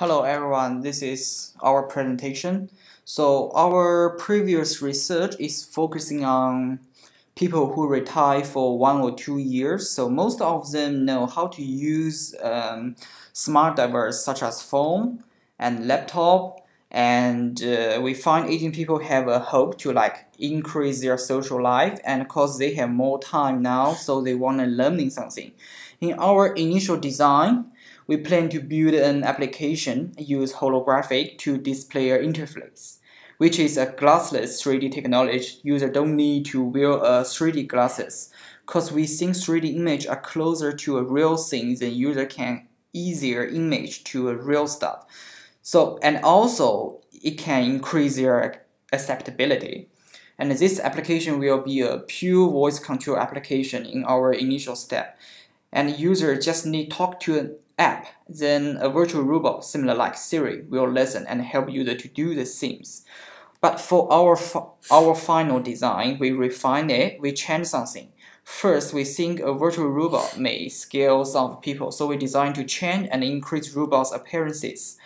Hello everyone, this is our presentation. So our previous research is focusing on people who retire for one or two years. So most of them know how to use um, smart devices such as phone and laptop and uh, we find aging people have a hope to like increase their social life and cause they have more time now so they want to learning something in our initial design we plan to build an application use holographic to display interface, which is a glassless 3D technology. User don't need to wear a 3D glasses, cause we think 3D image are closer to a real thing than user can easier image to a real stuff. So and also it can increase their acceptability. And this application will be a pure voice control application in our initial step. And user just need talk to app, then a virtual robot similar like Siri will listen and help user to do the things. But for our, our final design, we refine it, we change something. First, we think a virtual robot may scale some people, so we design to change and increase robot's appearances.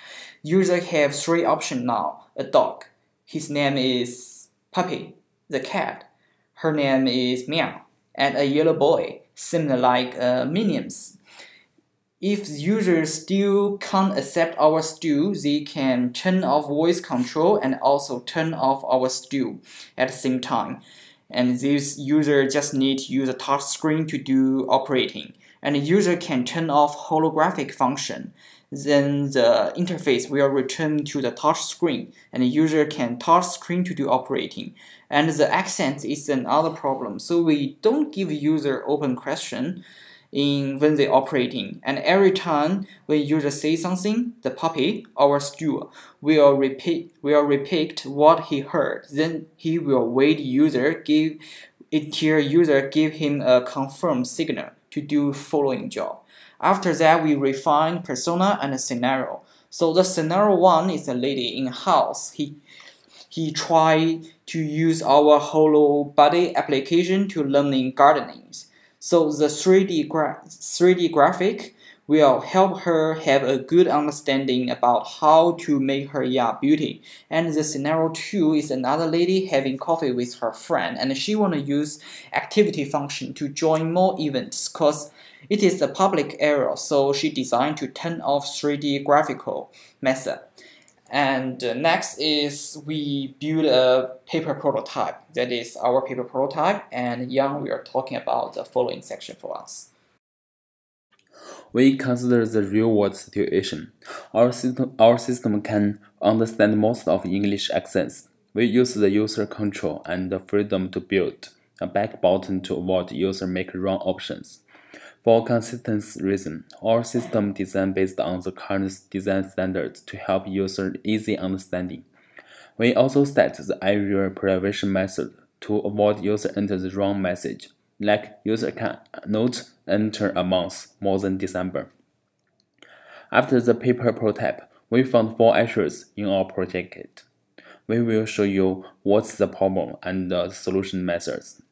User have three options now. A dog, his name is Puppy. The cat, her name is Meow. And a yellow boy, similar like uh, Minions. If users still can't accept our steward, they can turn off voice control and also turn off our steward at the same time. And this user just need to use a touch screen to do operating. And the user can turn off holographic function. Then the interface will return to the touch screen and the user can touch screen to do operating. And the accent is another problem. So we don't give user open question in when they operating. And every time when user say something, the puppy, our steward, will repeat will repeat what he heard. Then he will wait user give until user give him a confirmed signal to do following job. After that, we refine persona and scenario. So the scenario one is a lady in house. He he tried to use our HoloBuddy application to learning gardening. So the 3D, gra 3D graphic will help her have a good understanding about how to make her yard beauty. And the scenario two is another lady having coffee with her friend and she want to use activity function to join more events because it is a public area so she designed to turn off 3D graphical method. And uh, next is we build a paper prototype. That is our paper prototype. And Yang, we are talking about the following section for us. We consider the real-world situation. Our system, our system can understand most of English accents. We use the user control and the freedom to build a back button to avoid user make wrong options. For consistency reason, our system design based on the current design standards to help user easy understanding. We also set the error prevention method to avoid user enter the wrong message, like user can not enter a month more than December. After the paper prototype, we found four issues in our project. We will show you what's the problem and the solution methods.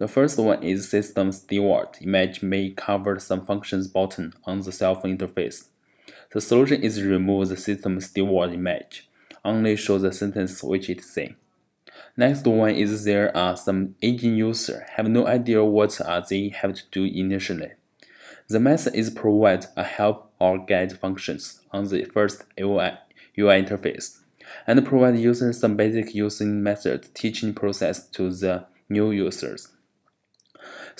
The first one is System Steward. Image may cover some functions button on the cell phone interface. The solution is remove the System Steward image, only show the sentence which it say. Next one is there are some aging users have no idea what are they have to do initially. The method is provide a help or guide functions on the first UI, UI interface and provide users some basic using method teaching process to the new users.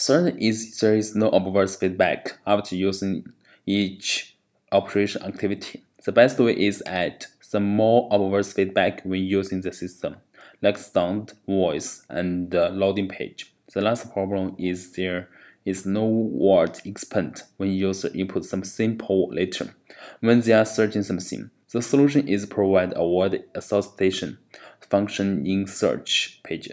Third is there is no obverse feedback after using each operation activity. The best way is add some more obverse feedback when using the system, like sound, voice, and uh, loading page. The last problem is there is no word expand when user input some simple letter when they are searching something. The solution is provide a word association function in search page.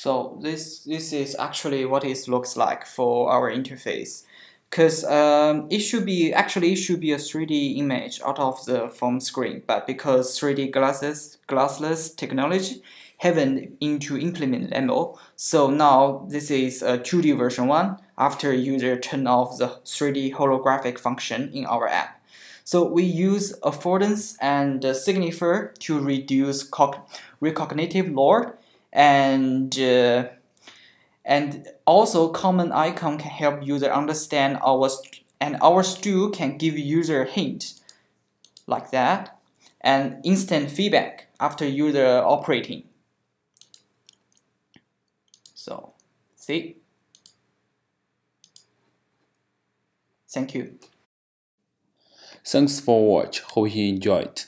So this this is actually what it looks like for our interface. Because um, it should be actually it should be a 3D image out of the phone screen, but because 3D glasses glassless technology haven't into implement demo, so now this is a 2D version one after user turn off the 3D holographic function in our app. So we use affordance and signifier to reduce recognitive load and uh, and also common icon can help user understand our and our stool can give user hint like that and instant feedback after user operating. So see. Thank you. Thanks for watch. Hope you enjoyed.